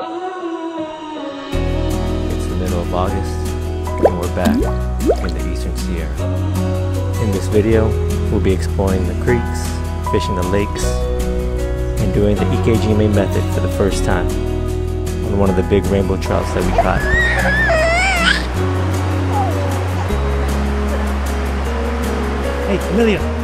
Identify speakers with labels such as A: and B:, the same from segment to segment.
A: It's the middle of August, and we're back in the Eastern Sierra. In this video, we'll be exploring the creeks, fishing the lakes, and doing the Ikejime method for the first time on one of the big rainbow trouts that we caught. Hey, Amelia!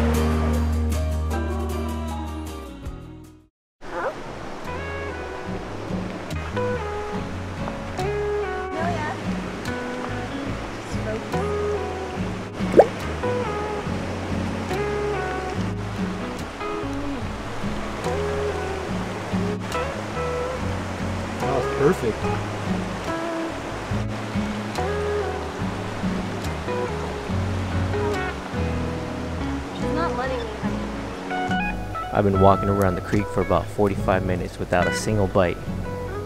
A: I've been walking around the creek for about 45 minutes without a single bite.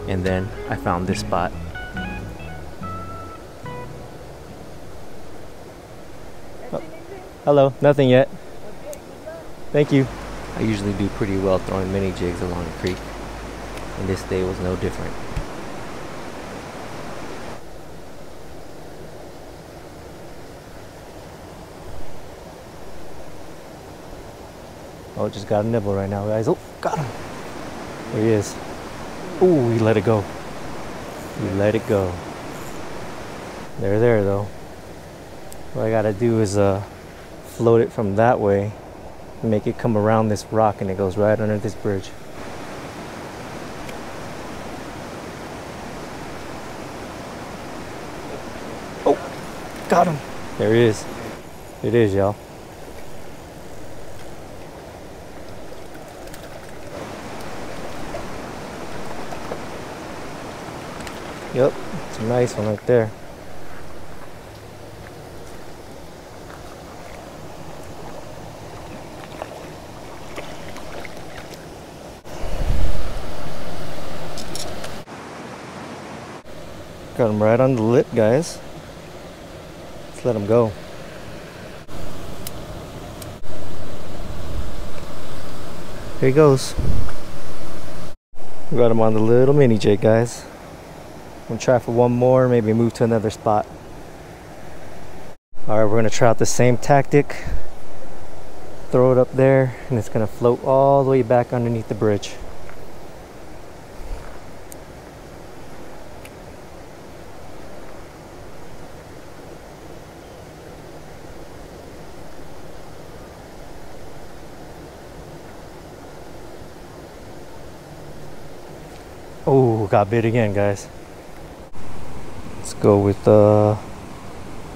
A: And then I found this spot. Oh, hello, nothing yet. Thank you. I usually do pretty well throwing mini jigs along the creek, and this day was no different. Oh, just got a nibble right now, guys. Oh, got him. There he is. Oh, he let it go. He let it go. They're there though. What I gotta do is uh, float it from that way make it come around this rock and it goes right under this bridge. Oh, got him. There he is. It is, y'all. Yep, it's a nice one right there. Got him right on the lip, guys. Let's let him go. Here he goes. We got him on the little mini jig, guys. Gonna try for one more, maybe move to another spot. All right, we're gonna try out the same tactic. Throw it up there, and it's gonna float all the way back underneath the bridge. Oh, got bit again, guys. Let's go with uh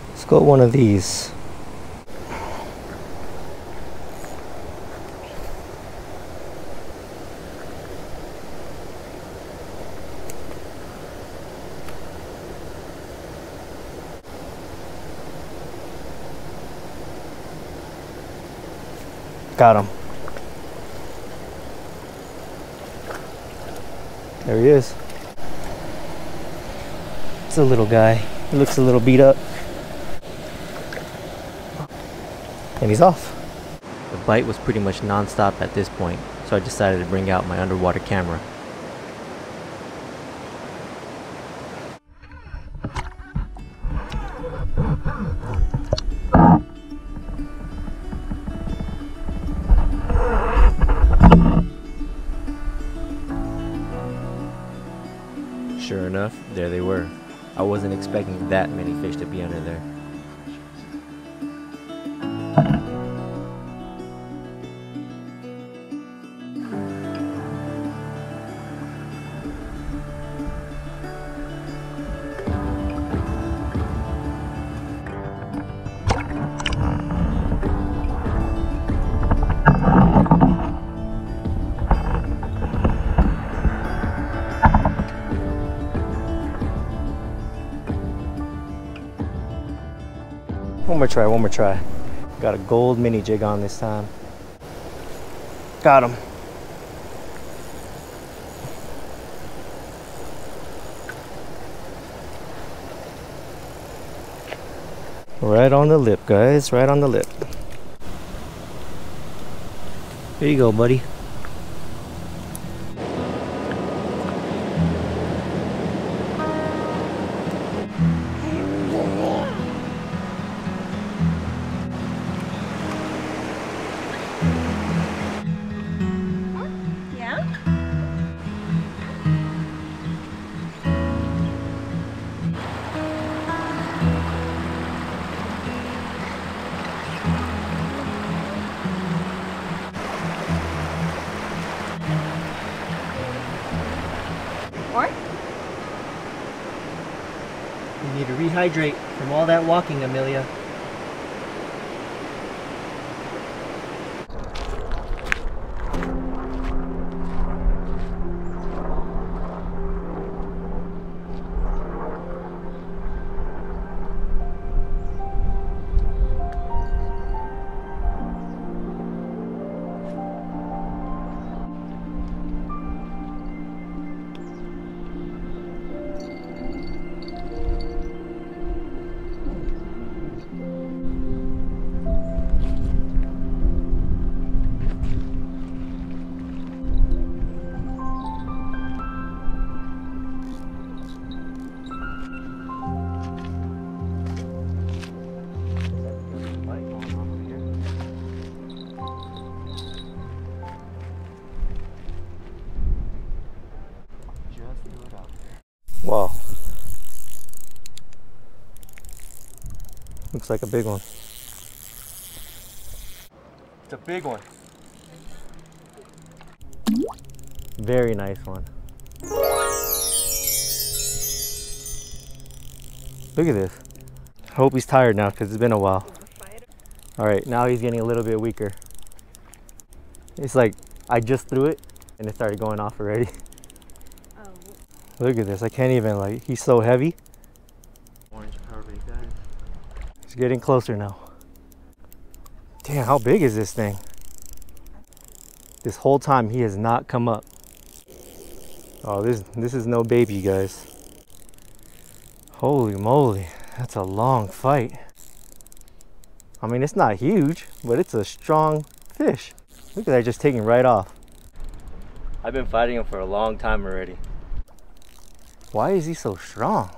A: let's go one of these. Got him. There he is. It's a little guy. He looks a little beat up. And he's off. The bite was pretty much non-stop at this point, so I decided to bring out my underwater camera. Be under there. One more try, one more try. Got a gold mini jig on this time. Got him. Right on the lip, guys. Right on the lip. There you go, buddy. Rehydrate from all that walking, Amelia. Looks like a big one. It's a big one. Very nice one. Look at this. I hope he's tired now because it's been a while. All right, now he's getting a little bit weaker. It's like I just threw it and it started going off already.
B: Oh,
A: Look at this. I can't even like he's so heavy. He's getting closer now. Damn, how big is this thing? This whole time he has not come up. Oh, this this is no baby, guys. Holy moly, that's a long fight. I mean, it's not huge, but it's a strong fish. Look at that, just taking right off. I've been fighting him for a long time already. Why is he so strong?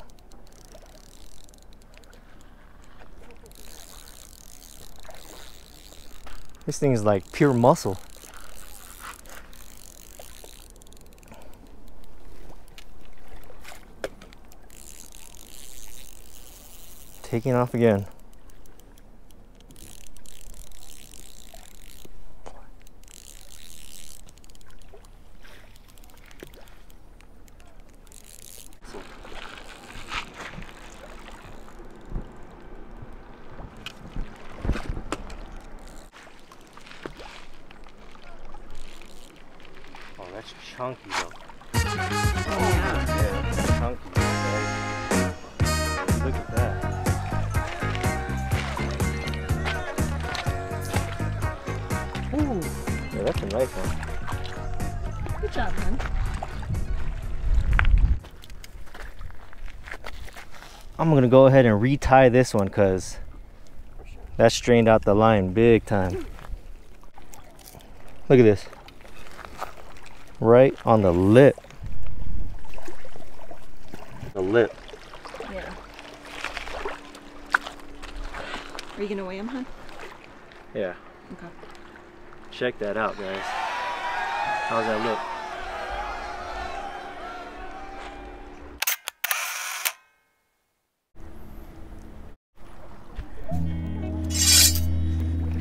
A: This thing is like pure muscle. Taking off again. Oh, that's chunky though. Oh yeah, that's chunky. guys. Look at that. Ooh, yeah, that's a nice one.
B: good job, man.
A: I'm gonna go ahead and retie this one because that strained out the line big time. Look at this. Right on the lip. The lip.
B: Yeah. Are you gonna weigh him, hon?
A: Yeah.
B: Okay.
A: Check that out, guys. How's that look?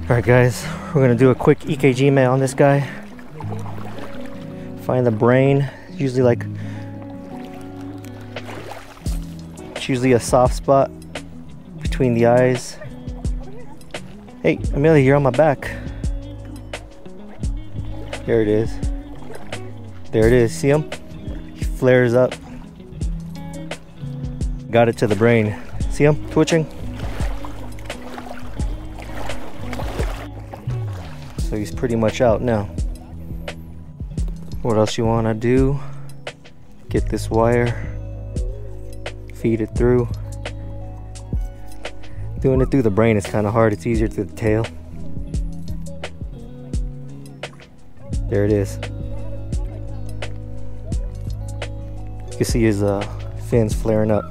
A: All right, guys, we're gonna do a quick Ikejime on this guy. Find the brain. Usually, like, it's usually a soft spot between the eyes. Hey, Amelia, you're on my back. There it is. There it is. See him? He flares up. Got it to the brain. See him twitching? So he's pretty much out now. What else you want to do? Get this wire, feed it through. Doing it through the brain is kind of hard. It's easier through the tail. There it is. You can see his uh, fins flaring up.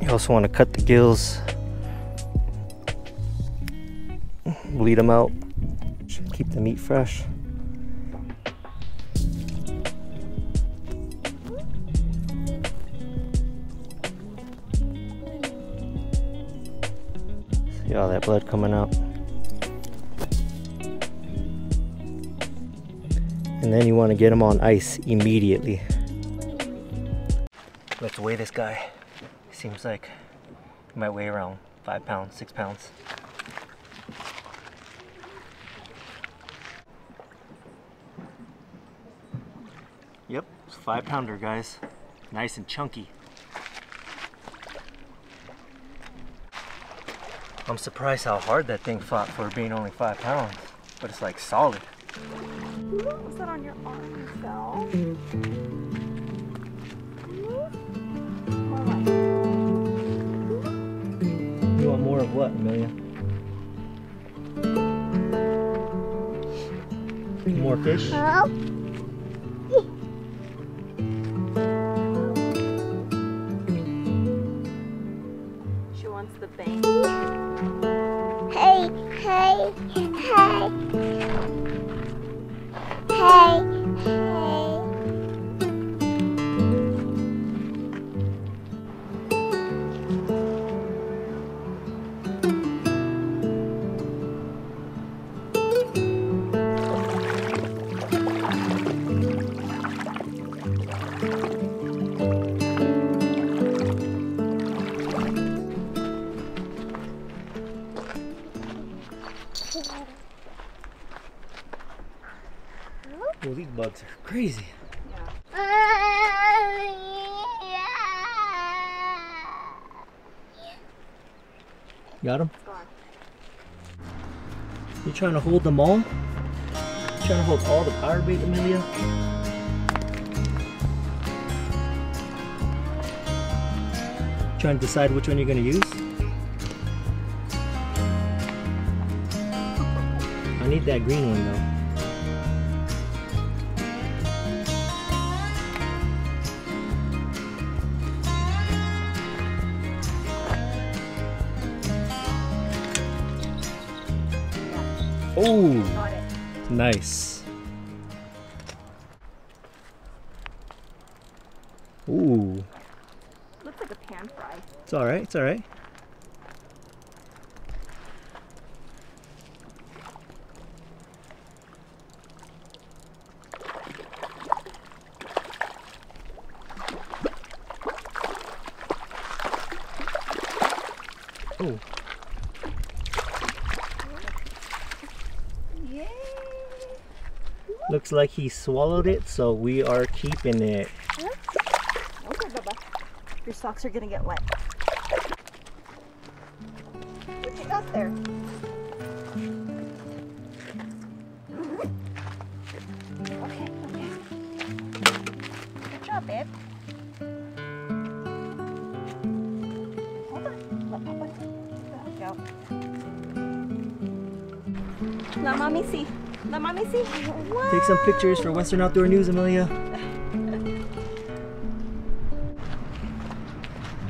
A: You also want to cut the gills, bleed them out, keep the meat fresh. See all that blood coming out. And then you want to get them on ice immediately. Let's weigh this guy. Seems like he might weigh around five pounds, six pounds. Yep, it's a five pounder, guys. Nice and chunky. I'm surprised how hard that thing fought for being only five pounds, but it's like solid.
B: What Was that on your arm you fell?
A: You want more of what, Amelia? More fish?
B: she the bang.
A: Crazy. Got?
B: Gone.
A: You trying to hold them all? You trying to hold all the power bait, Amelia? Trying to decide which one you're gonna use? I need that green one though. Oh, nice. Ooh,
B: Looks like a pan fry.
A: it's all right. It's all right. Oh,
B: Yay!
A: Looks like he swallowed it, so we are keeping it.
B: Okay, Bubba. Your socks are gonna get wet. What you got there? Let mommy see.
A: Take some pictures for Western Outdoor News, Amelia.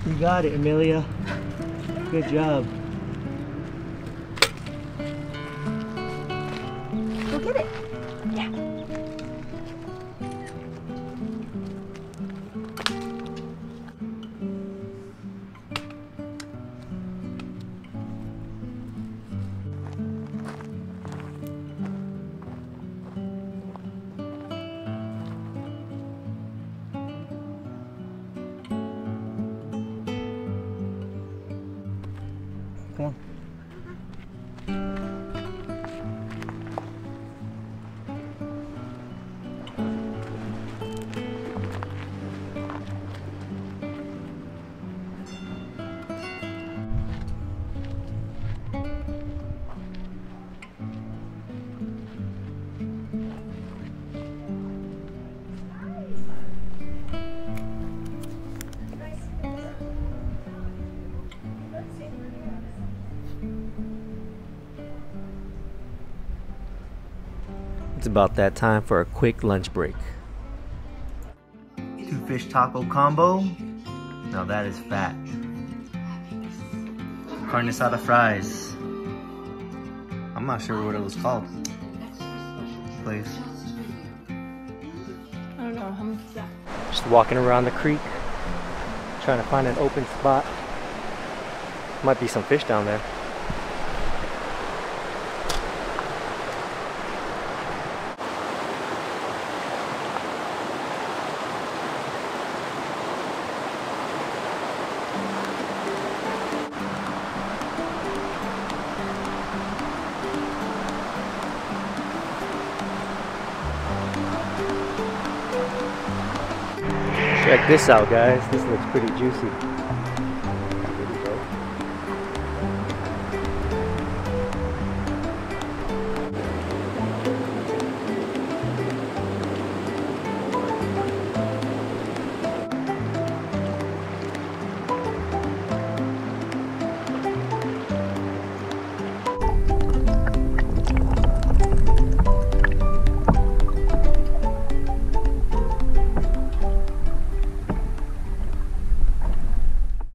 A: You got it, Amelia. Good job. It's about that time for a quick lunch break. Two fish taco combo. Now that is fat. Carne asada fries. I'm not sure what it was called. Place.
B: I don't know. I'm,
A: Just walking around the creek, trying to find an open spot. Might be some fish down there. this out guys. This looks pretty juicy.